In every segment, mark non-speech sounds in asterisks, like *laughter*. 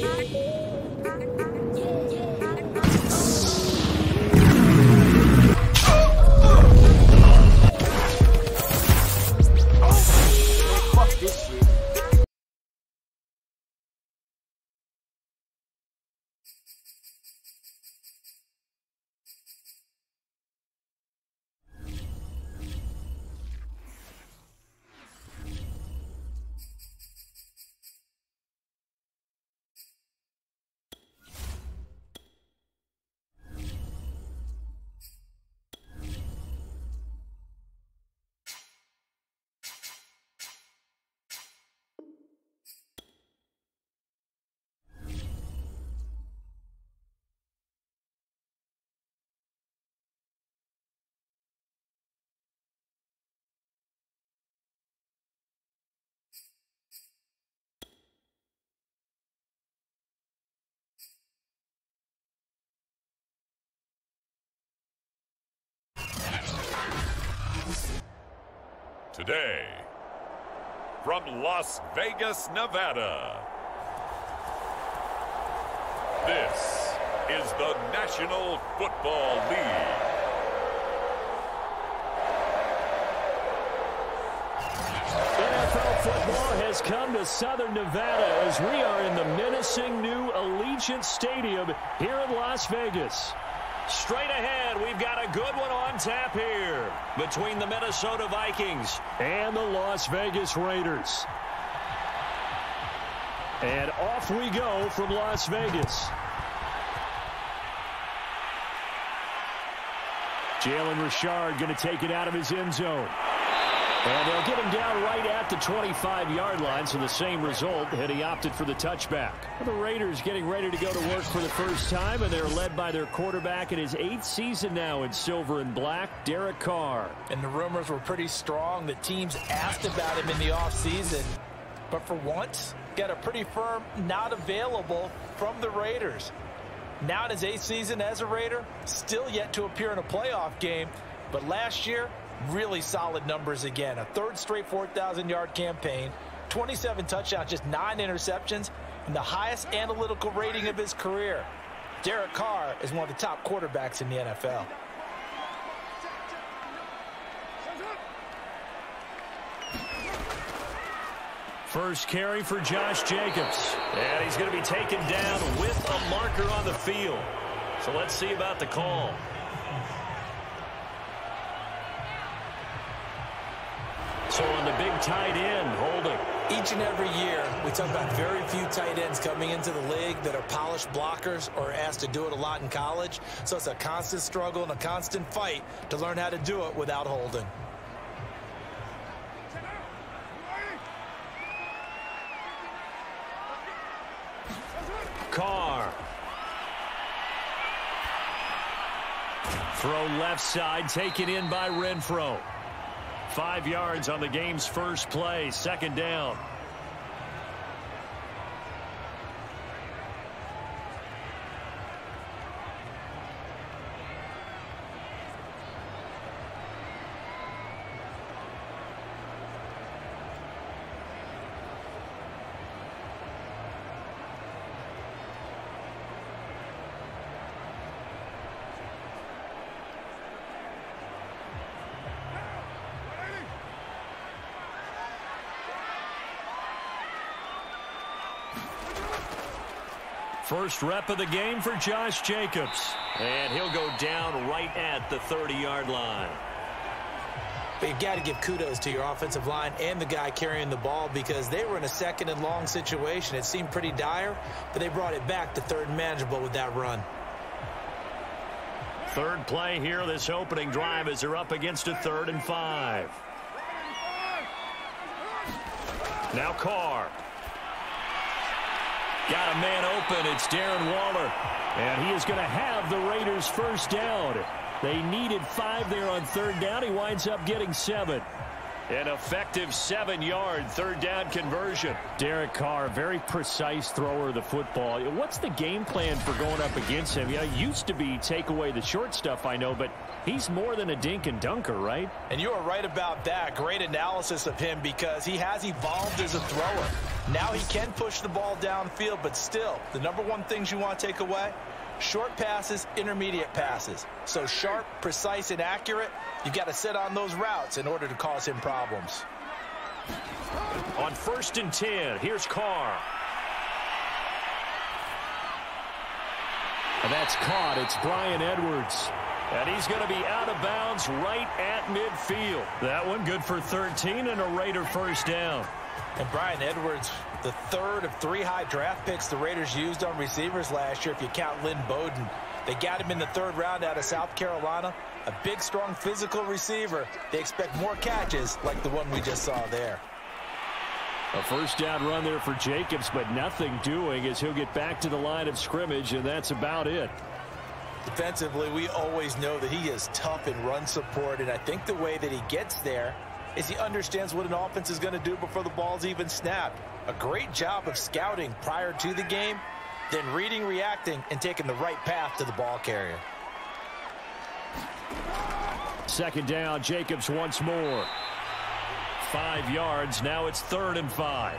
Bye. Today, from Las Vegas, Nevada, this is the National Football League. NFL football has come to Southern Nevada as we are in the menacing new Allegiant Stadium here in Las Vegas. Straight ahead, we've got a good one on tap here between the Minnesota Vikings and the Las Vegas Raiders. And off we go from Las Vegas. Jalen Richard going to take it out of his end zone. And they'll get him down right at the 25-yard line, so the same result, and he opted for the touchback. The Raiders getting ready to go to work for the first time, and they're led by their quarterback in his eighth season now in silver and black, Derek Carr. And the rumors were pretty strong that teams asked about him in the offseason. But for once, got a pretty firm not available from the Raiders. Now in his eighth season as a Raider, still yet to appear in a playoff game. But last year, really solid numbers again. A third straight 4,000-yard campaign, 27 touchdowns, just nine interceptions, and the highest analytical rating of his career. Derek Carr is one of the top quarterbacks in the NFL. First carry for Josh Jacobs. And he's going to be taken down with a marker on the field. So let's see about the call. So on the big tight end, holding. Each and every year, we talk about very few tight ends coming into the league that are polished blockers or asked to do it a lot in college. So it's a constant struggle and a constant fight to learn how to do it without holding. Carr. Throw left side, taken in by Renfrow. Five yards on the game's first play, second down. First rep of the game for Josh Jacobs. And he'll go down right at the 30-yard line. But you've got to give kudos to your offensive line and the guy carrying the ball because they were in a second and long situation. It seemed pretty dire, but they brought it back to third and manageable with that run. Third play here, this opening drive as they're up against a third and five. Now Carr. Got a man open. It's Darren Waller. And he is going to have the Raiders first down. They needed five there on third down. He winds up getting seven. An effective seven-yard third down conversion. Derek Carr, very precise thrower of the football. What's the game plan for going up against him? Yeah, used to be take away the short stuff, I know, but he's more than a dink and dunker, right? And you are right about that. Great analysis of him because he has evolved as a thrower. Now he can push the ball downfield, but still, the number one things you want to take away, short passes, intermediate passes. So sharp, precise, and accurate, you've got to sit on those routes in order to cause him problems. On first and 10, here's Carr. And that's caught. It's Bryan Edwards. And he's going to be out of bounds right at midfield. That one good for 13 and a Raider first down. And Bryan Edwards, the third of three high draft picks the Raiders used on receivers last year, if you count Lynn Bowden. They got him in the third round out of South Carolina. A big, strong, physical receiver. They expect more catches like the one we just saw there. A first down run there for Jacobs, but nothing doing as he'll get back to the line of scrimmage, and that's about it. Defensively, we always know that he is tough in run support, and I think the way that he gets there is he understands what an offense is going to do before the ball's even snapped. A great job of scouting prior to the game, then reading, reacting, and taking the right path to the ball carrier. Second down, Jacobs once more. Five yards. Now it's third and five.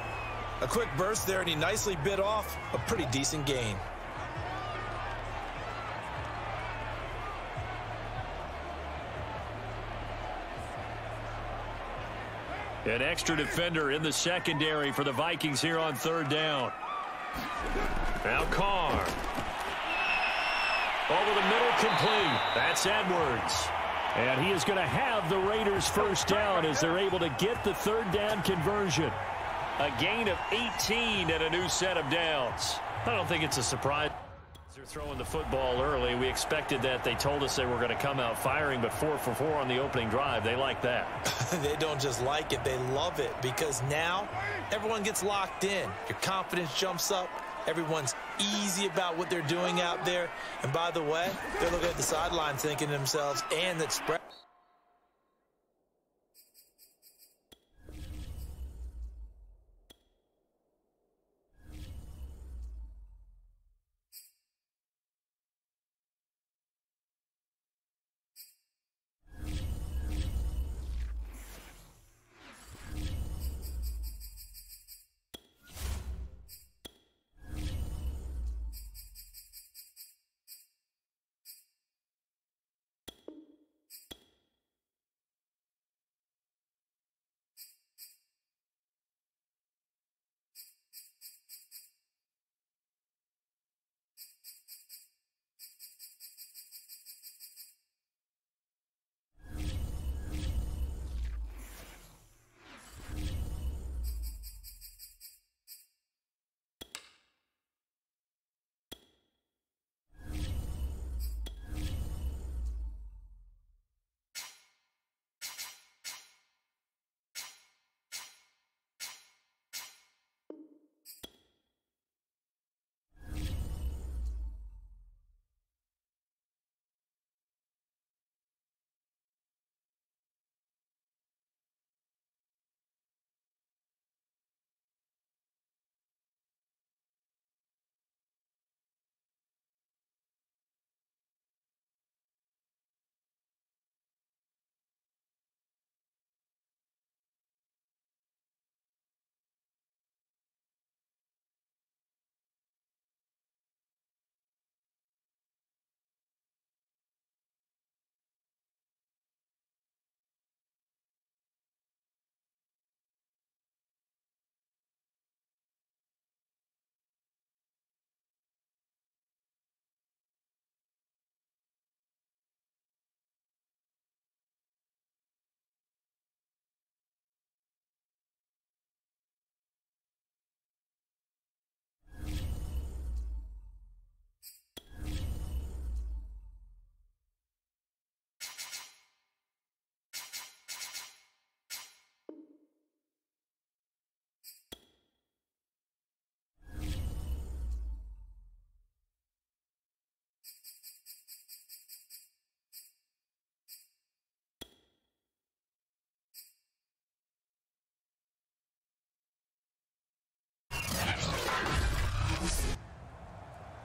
A quick burst there, and he nicely bit off a pretty decent gain. An extra defender in the secondary for the Vikings here on third down. Now Carr. Over the middle, complete. That's Edwards. And he is going to have the Raiders first down as they're able to get the third down conversion. A gain of 18 and a new set of downs. I don't think it's a surprise. They're throwing the football early. We expected that. They told us they were going to come out firing, but four for four on the opening drive. They like that. *laughs* they don't just like it. They love it because now everyone gets locked in. Your confidence jumps up. Everyone's easy about what they're doing out there. And by the way, they're looking at the sideline thinking to themselves, and that spread.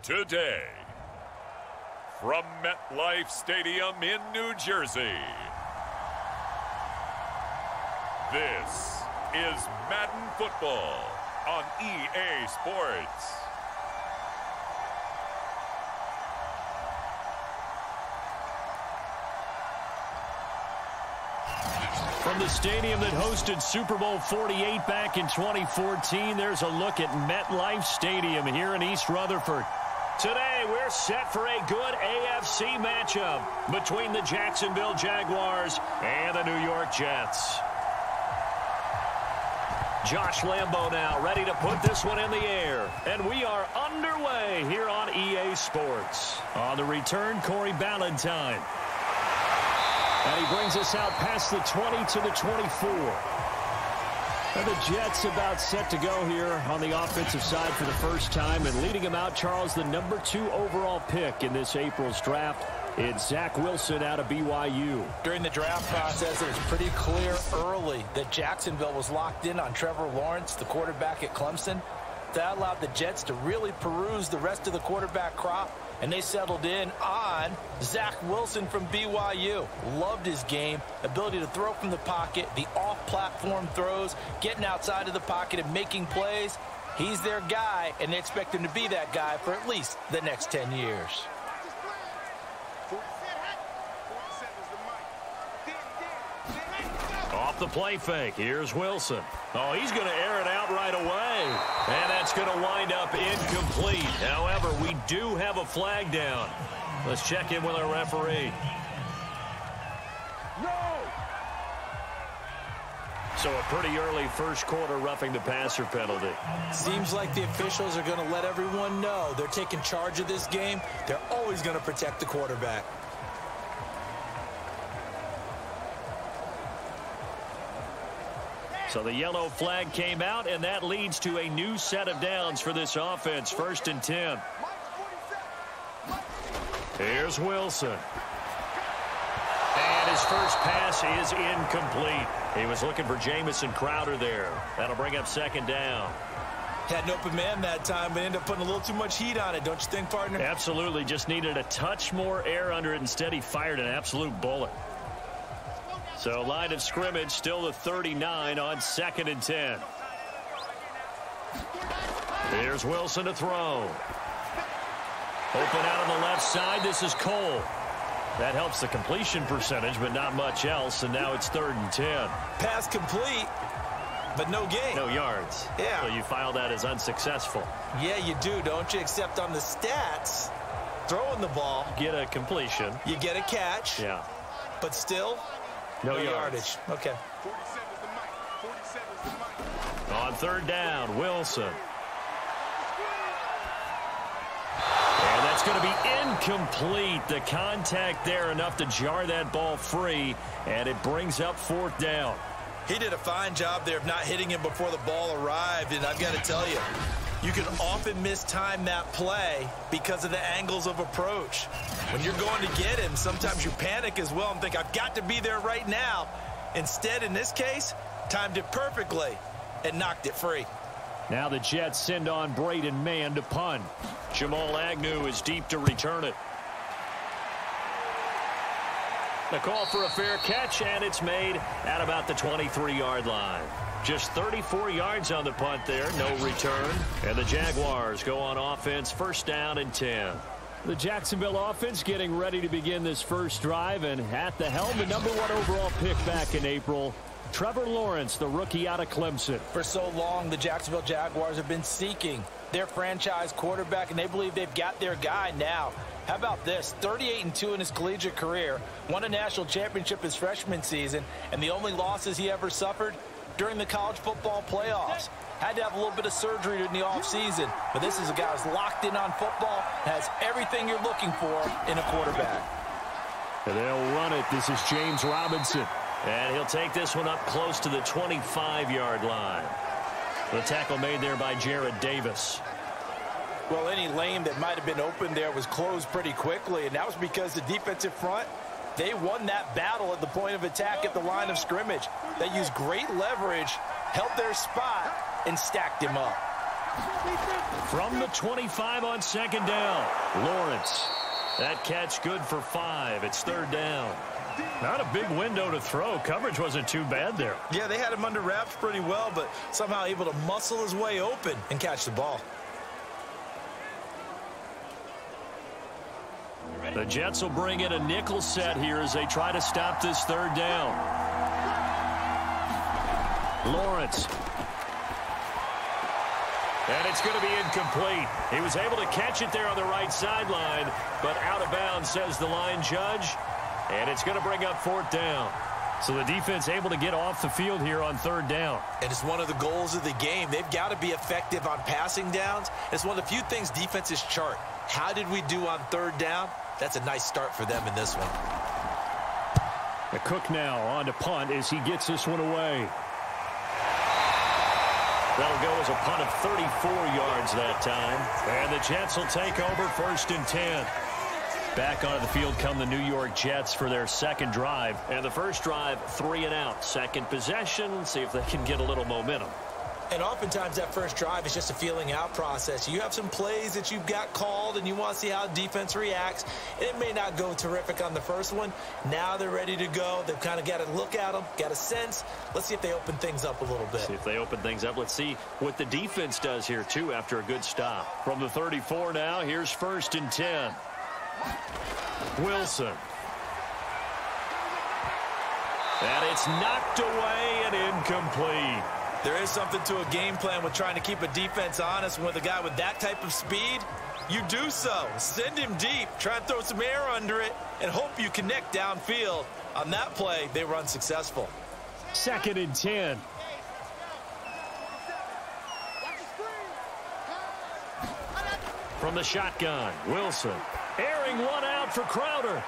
Today, from MetLife Stadium in New Jersey, this is Madden Football. on EA Sports. From the stadium that hosted Super Bowl 48 back in 2014, there's a look at MetLife Stadium here in East Rutherford. Today, we're set for a good AFC matchup between the Jacksonville Jaguars and the New York Jets. Josh Lambo now ready to put this one in the air. And we are underway here on EA Sports. On the return, Corey Ballentine. And he brings us out past the 20 to the 24. And the Jets about set to go here on the offensive side for the first time. And leading them out, Charles, the number two overall pick in this April's draft. It's Zach Wilson out of BYU. During the draft process, it was pretty clear early that Jacksonville was locked in on Trevor Lawrence, the quarterback at Clemson. That allowed the Jets to really peruse the rest of the quarterback crop and they settled in on Zach Wilson from BYU. Loved his game, ability to throw from the pocket, the off-platform throws, getting outside of the pocket and making plays. He's their guy, and they expect him to be that guy for at least the next 10 years. The play fake. Here's Wilson. Oh, he's going to air it out right away. And that's going to wind up incomplete. However, we do have a flag down. Let's check in with our referee. So a pretty early first quarter roughing the passer penalty. Seems like the officials are going to let everyone know they're taking charge of this game. They're always going to protect the quarterback. So the yellow flag came out, and that leads to a new set of downs for this offense. First and 10. Here's Wilson. And his first pass is incomplete. He was looking for Jamison Crowder there. That'll bring up second down. Had an open man that time, but ended up putting a little too much heat on it, don't you think, partner? Absolutely. Just needed a touch more air under it. Instead, he fired an absolute bullet. So line of scrimmage still the 39 on second and 10. Here's Wilson to throw. Open out on the left side. This is Cole. That helps the completion percentage, but not much else. And now it's third and 10. Pass complete, but no gain. No yards. Yeah. So you file that as unsuccessful. Yeah, you do, don't you? Except on the stats, throwing the ball. Get a completion. You get a catch. Yeah. But still, no, no yardage. Okay. On third down, Wilson. And that's going to be incomplete. The contact there enough to jar that ball free, and it brings up fourth down. He did a fine job there of not hitting him before the ball arrived, and I've got to tell you, you can often mistime that play because of the angles of approach. When you're going to get him, sometimes you panic as well and think, I've got to be there right now. Instead, in this case, timed it perfectly and knocked it free. Now the Jets send on Braden Mann to punt. Jamal Agnew is deep to return it. The call for a fair catch, and it's made at about the 23-yard line. Just 34 yards on the punt there, no return. And the Jaguars go on offense, first down and 10. The Jacksonville offense getting ready to begin this first drive, and at the helm, the number one overall pick back in April, Trevor Lawrence, the rookie out of Clemson. For so long, the Jacksonville Jaguars have been seeking their franchise quarterback, and they believe they've got their guy now. How about this? 38 and 2 in his collegiate career, won a national championship his freshman season, and the only losses he ever suffered during the college football playoffs. Had to have a little bit of surgery in the offseason, but this is a guy who's locked in on football, has everything you're looking for in a quarterback. And they'll run it. This is James Robinson. And he'll take this one up close to the 25-yard line. The tackle made there by Jarrad Davis. Well, any lane that might have been open there was closed pretty quickly, and that was because the defensive front, they won that battle at the point of attack at the line of scrimmage. They used great leverage, held their spot, and stacked him up. From the 25 on second down, Lawrence. That catch good for five. It's third down. Not a big window to throw. Coverage wasn't too bad there. Yeah, they had him under wraps pretty well, but somehow able to muscle his way open and catch the ball. The Jets will bring in a nickel set here as they try to stop this third down. Lawrence. And it's going to be incomplete. He was able to catch it there on the right sideline, but out of bounds, says the line judge. And it's going to bring up fourth down. So the defense able to get off the field here on third down. And it's one of the goals of the game. They've got to be effective on passing downs. It's one of the few things defenses chart. How did we do on third down? That's a nice start for them in this one. The Cooke now on to punt as he gets this one away. That'll go as a punt of 34 yards that time. And the Jets will take over first and 10. Back onto the field come the New York Jets for their second drive. And the first drive, three and out. Second possession, see if they can get a little momentum. And oftentimes that first drive is just a feeling out process. You have some plays that you've got called and you want to see how defense reacts. It may not go terrific on the first one. Now they're ready to go. They've kind of got to look at them, got a sense. Let's see if they open things up a little bit. See if they open things up. Let's see what the defense does here, too, after a good stop. From the 34 now, here's first and 10. Wilson. And it's knocked away and incomplete. There is something to a game plan with trying to keep a defense honest. With a guy with that type of speed, you do so. Send him deep. Try and throw some air under it and hope you connect downfield. On that play, they were unsuccessful. Second and 10. From the shotgun, Wilson. Airing one out for Crowder.